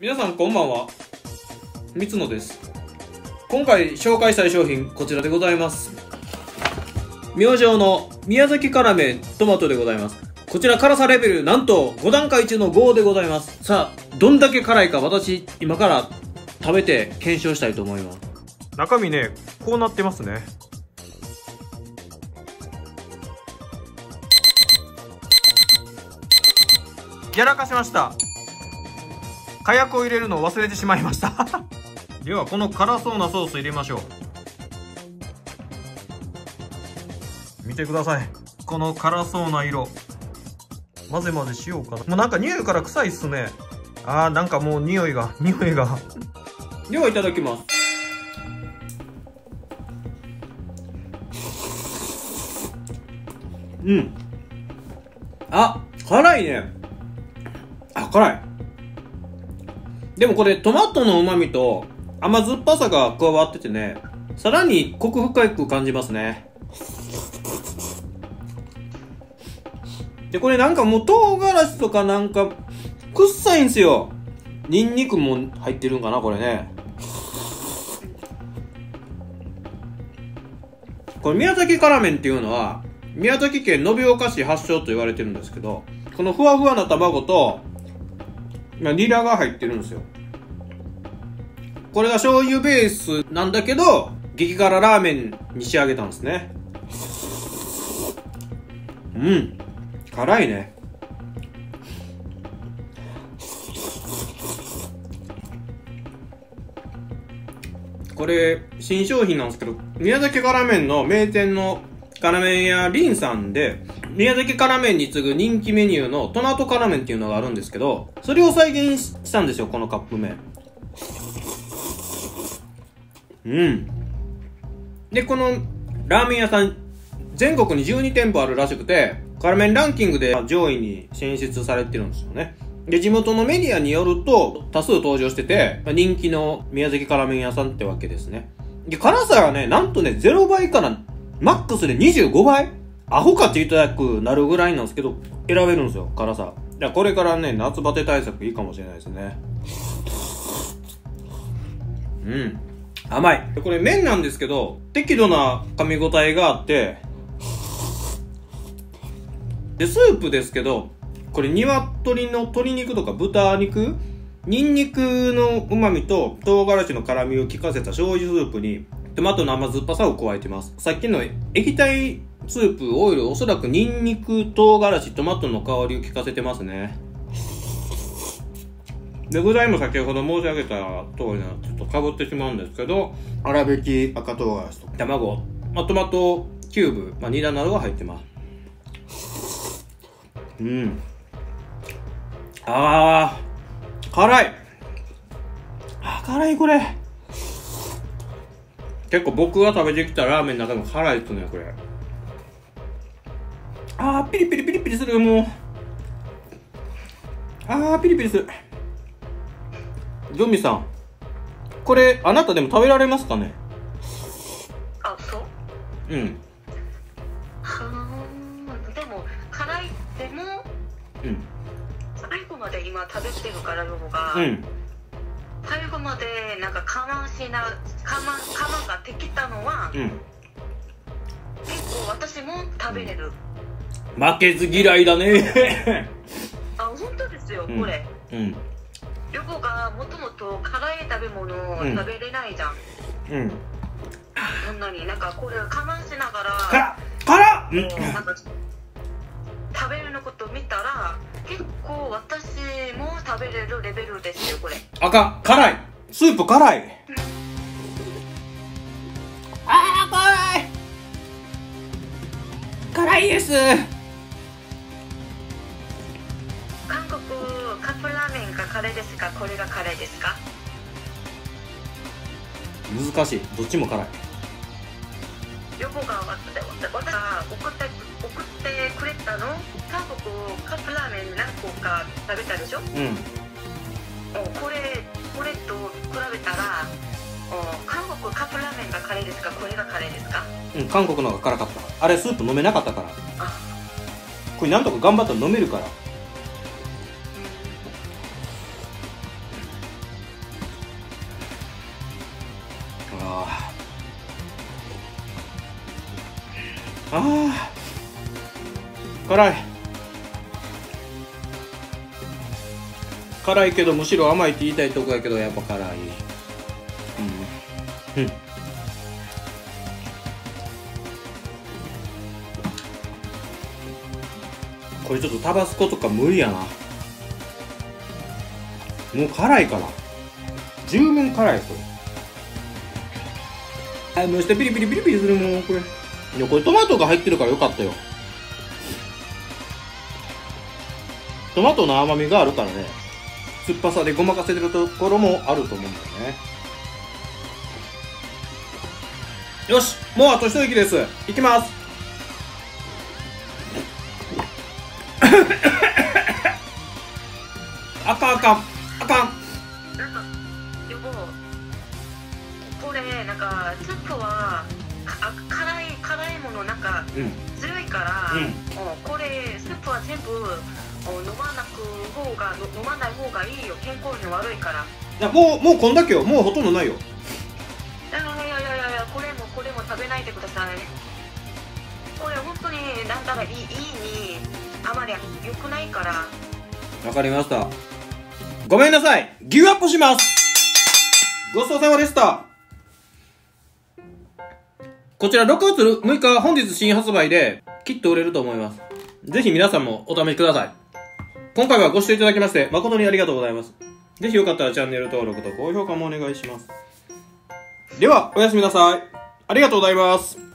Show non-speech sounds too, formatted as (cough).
皆さんこんばんは。三野です。今回紹介したい商品こちらでございます。明星の宮崎辛麺トマトでございます。こちら辛さレベルなんと5段階中の5でございます。さあどんだけ辛いか私今から食べて検証したいと思います。中身ねこうなってますね。やらかしました。火薬を入れるのを忘れてしまいました。(laughs) ではこの辛そうなソース入れましょう。見てください。この辛そうな色。混ぜ混ぜしようかな。もうなんか匂いから臭いっすね。あーなんかもう匂いが (laughs) 匂いが。ではいただきます。うん。あ辛いね。あ辛いでもこれトマトの旨味と甘酸っぱさが加わっててねさらにコク深く感じますね。でこれなんかもう唐辛子とかなんか臭いんすよ。ニンニクも入ってるんかなこれね。これ宮崎辛麺っていうのは宮崎県延岡市発祥と言われてるんですけどこのふわふわな卵とニラが入ってるんですよ。これが醤油ベースなんだけど激辛ラーメンに仕上げたんですね。うん。辛いね。これ新商品なんですけど宮崎辛麺の名店の辛麺屋リンさんで宮崎辛麺に次ぐ人気メニューのトマト辛麺っていうのがあるんですけどそれを再現したんですよこのカップ麺。うん。でこのラーメン屋さん全国に12店舗あるらしくて辛麺ランキングで上位に進出されてるんですよね。で地元のメディアによると多数登場してて人気の宮崎辛麺屋さんってわけですね。で辛さがねなんとね0倍からマックスで25倍。アホかって言いたくなるぐらいなんですけど、選べるんですよ、辛さ。いや、これからね、夏バテ対策いいかもしれないですね。うん。甘い。これ麺なんですけど、適度な噛み応えがあって、で、スープですけど、これ鶏の鶏肉とか豚肉ニンニクの旨味と唐辛子の辛みを効かせた醤油スープにトマトの甘酸っぱさを加えてます。さっきの液体スープ、オイル、おそらくニンニク、唐辛子、トマトの香りを効かせてますね。で、具材も先ほど申し上げた通りな、ちょっとかぶってしまうんですけど、粗挽き赤唐辛子と卵、まあ、トマトキューブ、まあ、ニラなどが入ってます。うん。あー、辛い。あ、辛いこれ。結構僕が食べてきたラーメンの中でも辛いっすねこれあーピリピリピリピリするもう。あーピリピリする。ジョンミさんこれあなたでも食べられますかね？あそう？うん。はあでも辛いでもうん。最後まで今食べてるからロボが、うん。最後までなんか我慢しな我慢我慢ができたのは、うん。結構私も食べれる、負けず嫌いだね。(laughs) あ本当ですよ、うん。これ。うん。ヨコがもともと辛い食べ物を食べれないじゃん、うん。そんなになんかこれ我慢しながら辛っ辛っ！うん。こうなんか食べるのこと見たら結構私も食べれるレベルですよこれ。あかん。辛い。スープ辛い。あー辛い。辛いですカレーですか？これがカレーですか？難しい。どっちも辛い。ヨコが私が送って送ってくれたの韓国カップラーメン何個か食べたでしょうんおこれこれと比べたらお韓国カップラーメンがカレーですかこれがカレーですかうん韓国の方が辛かったあれスープ飲めなかったからあこれなんとか頑張ったら飲めるからああ辛い。辛いけどむしろ甘いって言いたいとこやけどやっぱ辛い。うん。うん。これちょっとタバスコとか無理やな。もう辛いから十分辛いこれ。あもうしてピリピリピリピリするもんこれ。いやこれトマトが入ってるからよかったよ。トマトの甘みがあるからね。酸っぱさでごまかせてるところもあると思うんだよね。よしもうあと一息です。いきます。あかんあかんあかんなんかスープはあ辛い辛いものなんかうん。強いから、うん。これスープは全部お飲まなく方がの飲まない方がいいよ。健康に悪いから。いやもうもうこんだけよ。もうほとんどないよ。いやいやいやいやいやこれもこれも食べないでください。これ本当になんだらいいいいにあまり良くないから。わかりました。ごめんなさい。ギブアップします。ごちそうさまでしたこちら6月6日本日新発売できっと売れると思います。ぜひ皆さんもお試しください。今回はご視聴いただきまして誠にありがとうございます。ぜひよかったらチャンネル登録と高評価もお願いします。ではおやすみなさい。ありがとうございます。